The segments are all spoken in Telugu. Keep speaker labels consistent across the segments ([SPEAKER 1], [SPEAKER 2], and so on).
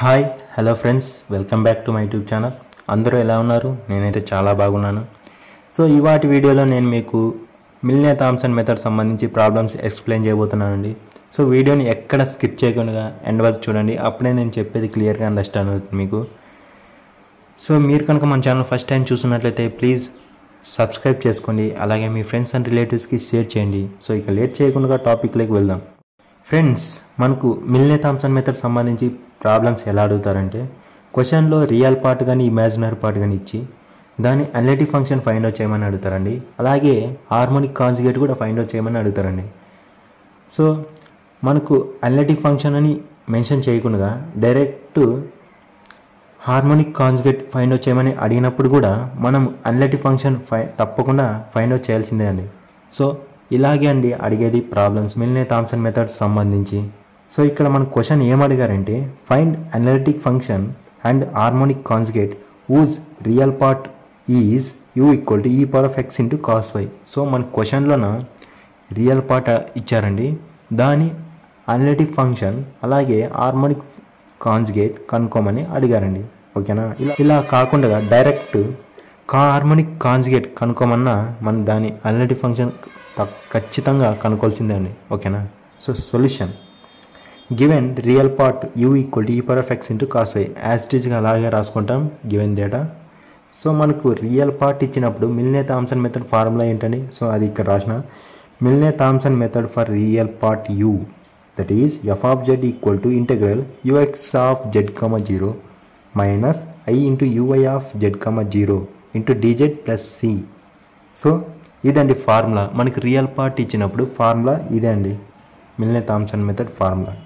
[SPEAKER 1] Hi hello friends welcome back to my YouTube channel అందరూ ఎలా ఉన్నారు? నేనైతే చాలా బాగున్నాను. సో ఇవాటి వీడియోలో నేను మీకు మిల్నే థామ్సన్ మెథడ్ సంబంధించి ప్రాబ్లమ్స్ ఎక్స్ప్లెయిన్ చేయబోతున్నానండి. సో వీడియోని ఎక్కడ స్కిప్ చేయకుండా ఎండ్ వరకు చూడండి. అప్పుడే నేను చెప్పేది క్లియర్గా అండర్స్టాండ్ అవుతుంది మీకు. సో మీరు కనుక మన ఛానల్ ఫస్ట్ టైం చూసినట్లయితే ప్లీజ్ సబ్స్క్రైబ్ చేసుకోండి. అలాగే మీ ఫ్రెండ్స్ అండ్ రిలేటివ్స్కి షేర్ చేయండి. సో ఇక లేట్ చేయకుండా టాపిక్లోకి వెళ్దాం. ఫ్రెండ్స్ మనకు మిల్నే థామ్సన్ మెథడ్ సంబంధించి ప్రాబ్లమ్స్ ఎలా అడుగుతారంటే క్వశ్చన్లో రియల్ పార్ట్ కానీ ఇమాజినరీ పార్ట్ కానీ ఇచ్చి దాని అనలిటిక్ ఫంక్షన్ ఫైండ్ అవుట్ చేయమని అడుగుతారండి. అలాగే హార్మోనిక్ కాంజుగేట్ కూడా ఫైండ్ అవుట్ చేయమని అడుగుతారండి. సో మనకు అనలిటిక్ ఫంక్షన్ అని మెన్షన్ చేయకుండా direct harmonic conjugate find out చేయమని అడిగినప్పుడు కూడా మనం అనలిటిక్ ఫంక్షన్ ఫై తప్పకుండా ఫైండ్ అవుట్ చేయాల్సిందే అండి. సో ఇలాగే అండి అడిగేది ప్రాబ్లమ్స్ మిల్నే థామ్సన్ మెథడ్ సంబంధించి. సో ఇక్కడ మన క్వశ్చన్ ఏం అడిగారంటే find analytic function and harmonic conjugate whose real part is u equal to e power of x into cos y so మన క్వశ్చన్లోన రియల్ పార్ట్ ఇచ్చారండి. దాని అనలిటిక్ ఫంక్షన్ అలాగే హార్మోనిక్ కాన్జుగేట్ కనుక్కోమని అడిగారండి. ఓకేనా? ఇలా ఇలా కాకుండా డైరెక్ట్ కా హార్మోనిక్ కాంజుగేట్ కనుక్కోమన్నా మనం దాని అల్లటి ఫంక్షన్ త- ఖచ్చితంగా కనుక్కోవాల్సిందే అండి ఓకేనా? So solution. Given real part u equal to e power of x into cos y as it అలాగే రాసుకుంటాం గివెన్ డేటా. సో మనకు రియల్ పార్ట్ ఇచ్చినప్పుడు మిల్నే థామ్సన్ మెథడ్ ఫార్ములా ఏంటండి సో అది ఇక్కడ రాసిన. Milne Thomson method for real part u that is f of z equal to integral u x of z comma zero minus i into u i of z comma zero into d z plus c so ఇదండి ఫార్ములా. మనకి రియల్ పార్ట్ ఇచ్చినప్పుడు ఫార్ములా ఇదే అండి. Milne Thomson method formula.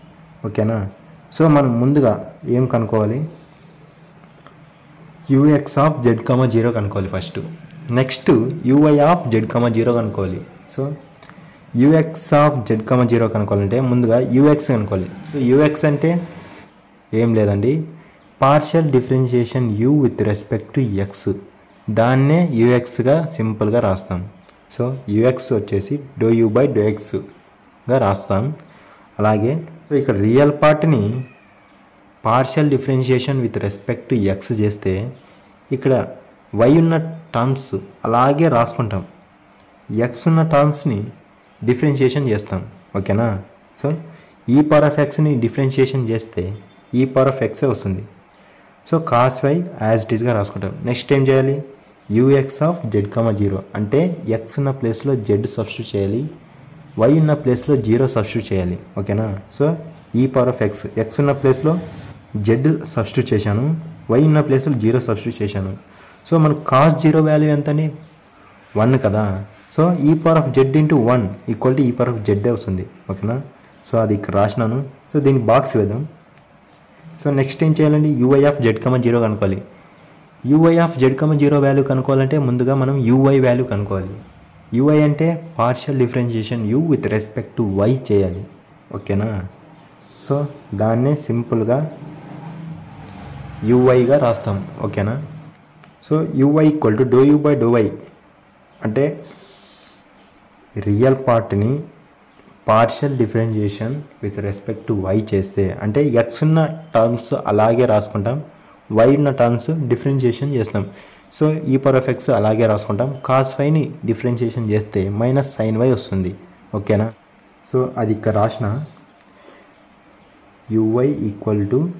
[SPEAKER 1] ఓకేనా? సో మనం ముందుగా ఏం కనుక్కోవాలి? U x of z comma zero కనుక్కోవాలి first next u i of z comma zero కనుక్కోవాలి. So u x of z comma zero కనుక్కోవాలంటే ముందుగా యూఎక్స్ కనుక్కోవాలి. సో యూఎక్స్ అంటే ఏం లేదండి. Partial differentiation u with respect to x దాన్నే యూఎక్స్గా సింపుల్గా రాస్తాం. సో యూఎక్స్ వచ్చేసి డో యూ బై డో ఎక్స్గా రాస్తాం. అలాగే సో ఇక్కడ రియల్ పార్ట్ని partial differentiation with respect to x చేస్తే ఇక్కడ వై ఉన్న టర్మ్స్ అలాగే రాసుకుంటాం. ఎక్స్ ఉన్న టర్మ్స్ని డిఫరెన్షియేషన్ చేస్తాం. ఓకేనా? So e power of ఎక్స్ని differentiation చేస్తే ఈ పవర్ ఆఫ్ ఎక్సే వస్తుంది. So cos y as it ఈస్గా రాసుకుంటాం. నెక్స్ట్ ఏం చేయాలి? U x of z comma zero అంటే ఎక్స్ ఉన్న ప్లేస్లో జెడ్ సబ్స్టిట్యూట్ చేయాలి. వై ఉన్న ప్లేస్లో జీరో సబ్స్టిట్యూట్ చేయాలి. ఓకేనా so e power of X X ఉన్న ప్లేస్లో జెడ్ సబ్స్టిట్యూట్ చేశాను. వై ఉన్న ప్లేస్లో జీరో సబ్స్టిట్యూట్ చేశాను. సో మనకు కాస్ జీరో వాల్యూ ఎంతని వన్ కదా? So e power of z into one equal to e power of z వస్తుంది. ఓకేనా సో అది ఇక్కడ రాసినాను. సో దీనికి బాక్స్ వేద్దాం. సో నెక్స్ట్ ఏం చేయాలండి? U i of z comma zero కనుక్కోవాలి. U i of z comma zero value కనుక్కోవాలంటే ముందుగా మనం యూఐ వాల్యూ కనుక్కోవాలి. యూఐ అంటే partial differentiation u with respect to y చేయాలి. ఓకేనా? సో దాన్నే సింపుల్గా యూఐగా రాస్తాం. ఓకేనా? So u i equal to doe u by doe y అంటే రియల్ పార్ట్ని partial differentiation with respect to y చేస్తే అంటే ఎక్స్ ఉన్న టర్మ్స్ అలాగే రాసుకుంటాం. వై ఉన్న టర్మ్స్ డిఫరెన్షియేషన్ చేస్తాం. So e power of x అలాగే రాసుకుంటాం. కాస్ వైని డిఫరెన్షియేషన్ చేస్తే మైనస్ సైన్ వై వస్తుంది. ఓకేనా? సో అది ఇక్కడ రాసిన u y equal to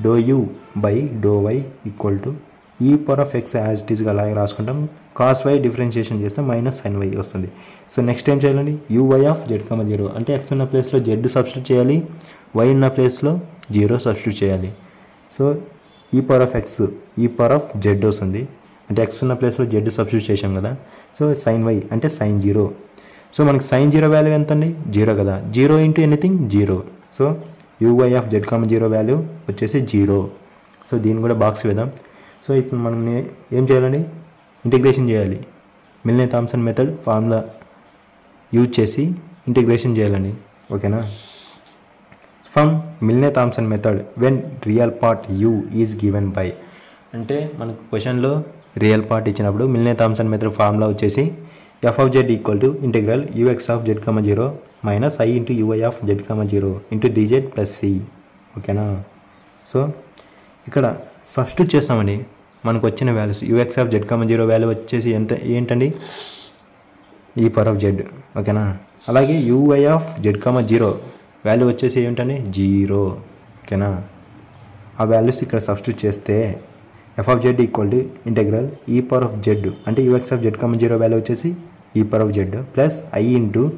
[SPEAKER 1] do u by do y equal to e power of x as it ఈస్గా అలాగే రాసుకుంటాం. కాస్ వై డిఫరెన్షియేషన్ చేస్తే మైనస్ సైన్ వై వస్తుంది. సో నెక్స్ట్ ఏం చేయాలండి? U y of z comma zero అంటే ఎక్స్ ఉన్న ప్లేస్లో జెడ్ సబ్స్టిట్యూట్ చేయాలి. వై ఉన్న ప్లేస్లో జీరో సబ్స్టిట్యూట్ చేయాలి. So e power of x e power of z వస్తుంది అంటే ఎక్స్ ఉన్న ప్లేస్లో జెడ్ సబ్స్టిట్యూట్ చేసాం కదా. సో సైన్ వై అంటే సైన్ జీరో సో మనకి సైన్ జీరో వాల్యూ ఎంత అండి జీరో కదా. Zero into anything zero so u y of z comma zero value వచ్చేసి జీరో సో దీన్ని కూడా బాక్స్ వేద్దాం. సో ఇప్పుడు మనం ఏం చేయాలండి? ఇంటిగ్రేషన్ చేయాలి. Milne Thomson method formula use చేసి ఇంటిగ్రేషన్ చేయాలండి. ఓకేనా from Milne Thomson method when real part u is given by అంటే మనకు క్వశ్చన్లో రియల్ పార్ట్ ఇచ్చినప్పుడు మిల్నే థామ్సన్ మెథడ్ ఫార్ములా వచ్చేసి f of z equal to integral u x of z comma zero minus i into u i of z comma zero into d z plus c ఓకేనా సో ఇక్కడ సబ్స్టిట్యూట్ చేస్తామండి. మనకు వచ్చిన values u x of z comma zero value వచ్చేసి ఎంత ఏంటండి? ఈ పవర్ ఆఫ్ జెడ్ ఓకేనా అలాగే u i of z comma zero value వచ్చేసి ఏమిటని? జీరో. ఓకేనా? ఆ వాల్యూస్ ఇక్కడ సబ్స్టిట్యూట్ చేస్తే f of z equal to integral e power of z అంటే u x of z comma zero value వచ్చేసి e power of z plus i into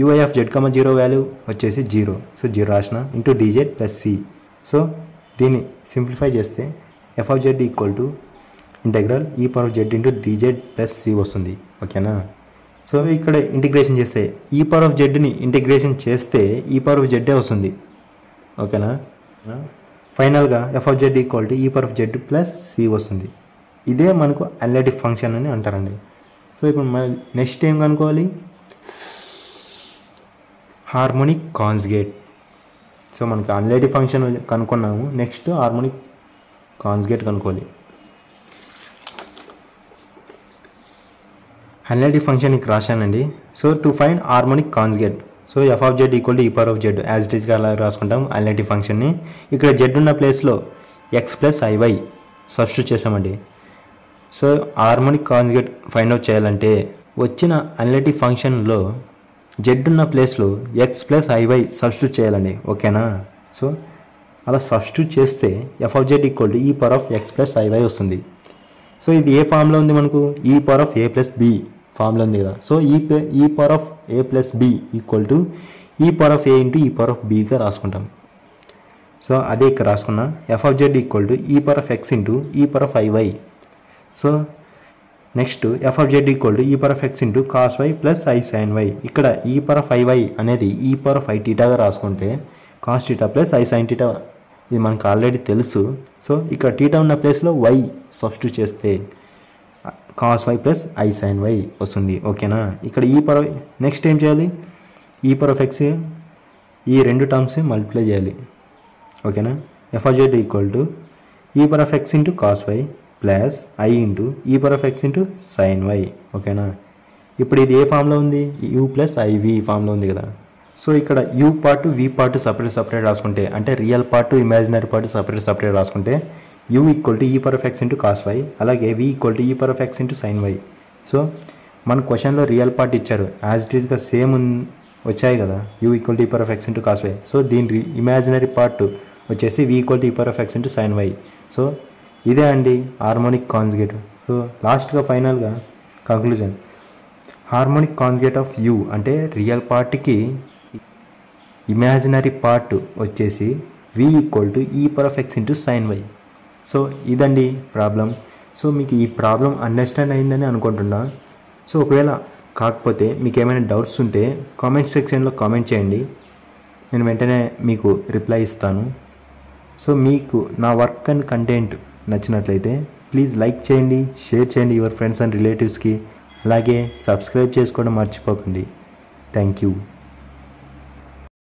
[SPEAKER 1] u i of z comma zero value వచ్చేసి జీరో. సో జీరో రాసిన into d z plus c so దీన్ని సింప్లిఫై చేస్తే f of z equal to integral e power of z into d z plus c వస్తుంది. ఓకేనా? సో ఇక్కడ ఇంటిగ్రేషన్ చేస్తే ఈ పవర్ ఆఫ్ జెడ్ని ఇంటిగ్రేషన్ చేస్తే ఈ పవర్ ఆఫ్ జెడ్డే వస్తుంది. ఓకేనా? ఫైనల్గా f of z equal to e power of z plus c వస్తుంది. ఇదే మనకు అనలిటిక్ ఫంక్షన్ అని అంటారండి. సో ఇప్పుడు మన నెక్స్ట్ ఏం కనుక్కోవాలి? హార్మోనిక్ కాన్స్గేట్ సో మనకి అనలిటిక్ ఫంక్షన్ కనుక్కున్నాము. నెక్స్ట్ హార్మోనిక్ కాన్స్గేట్ కనుక్కోవాలి. అనలిటిక్ ఫంక్షన్ ఇక్కడ రాశానండి. So to find harmonic conjugate so f of z equal to e power of z as it ఈస్గా అలా రాసుకుంటాం అనలిటిక్ ఫంక్షన్ని. ఇక్కడ జెడ్ ఉన్న ప్లేస్లో x plus i y substitute చేసామండి so harmonic conjugate find out చేయాలంటే వచ్చిన అనలిటిక్ ఫంక్షన్లో జెడ్ ఉన్న ప్లేస్లో ఎక్స్ ప్లస్ ఐవై సబ్స్టిట్యూట్ చేయాలండి. ఓకేనా? సో అలా సబ్స్టిట్యూట్ చేస్తే f of z equal to e power of x plus i y వస్తుంది. సో ఇది ఏ ఫామ్లో ఉంది మనకు? E power of a plus b formula ఉంది కదా. So e e power of a plus b equal to e power of a into e power of బీగా రాసుకుంటాం. సో అదే ఇక్కడ రాసుకున్నా f of z equal to e power of x into e power of i y so next f of z equal to e power of x into cos y plus i sine y ఇక్కడ ఈ పవర్ ఆఫ్ ఐ అనేది ఈ పవర్ ఆఫ్ ఐ టీటాగా రాసుకుంటే cos theta plus i sine theta ఇది మనకు ఆల్రెడీ తెలుసు. సో ఇక్కడ టీటా ఉన్న ప్లేస్లో వై సబ్స్టిట్యూట్ చేస్తే cos y plus i sine y వస్తుంది. ఓకేనా? ఇక్కడ ఈ పర్ నెక్స్ట్ ఏం చేయాలి? ఈ పర్ ఆఫ్ ఎక్స్ ఈ రెండు టర్మ్స్ మల్టిప్లై చేయాలి. ఓకేనా? F of z equal to e power of x into cos y plus i into e power of x into sine y ఓకేనా? ఇప్పుడు ఇది ఏ ఫామ్లో ఉంది? యూ ప్లస్ ఐవి ఫామ్లో ఉంది కదా. సో ఇక్కడ u part v part separate separate రాసుకుంటే అంటే real part imaginary part separate separate రాసుకుంటే u equal to e power of x into cos why అలాగే v equal to e power of x into sine y so మన క్వశ్చన్లో రియల్ పార్ట్ ఇచ్చారు. యాజ్ ఇట్ ఈస్గా సేమ్ వచ్చాయి కదా u equal to e power of x into cos y so దీని ఇమాజినరీ పార్ట్ వచ్చేసి v equal to e power of x into sine y so ఇదే అండి హార్మోనిక్ కాన్జుగేట్ సో లాస్ట్గా ఫైనల్గా conclusion harmonic conjugate of u అంటే రియల్ పార్ట్కి ఇమాజినరీ పార్ట్ వచ్చేసి v equal to e power of x into sine y so ఇదండి ప్రాబ్లం సో మీకు ఈ ప్రాబ్లం అండర్స్టాండ్ అయిందని అనుకుంటున్నా. సో ఒకవేళ కాకపోతే మీకు ఏమైనా డౌట్స్ ఉంటే కామెంట్ సెక్షన్లో కామెంట్ చేయండి. నేను వెంటనే మీకు రిప్లై ఇస్తాను. సో మీకు నా వర్క్ అండ్ కంటెంట్ నచ్చినట్లయితే ప్లీజ్ లైక్ చేయండి షేర్ చేయండి యువర్ ఫ్రెండ్స్ అండ్ రిలేటివ్స్కి అలాగే సబ్స్క్రైబ్ చేసుకోవడం మర్చిపోకండి. Thank you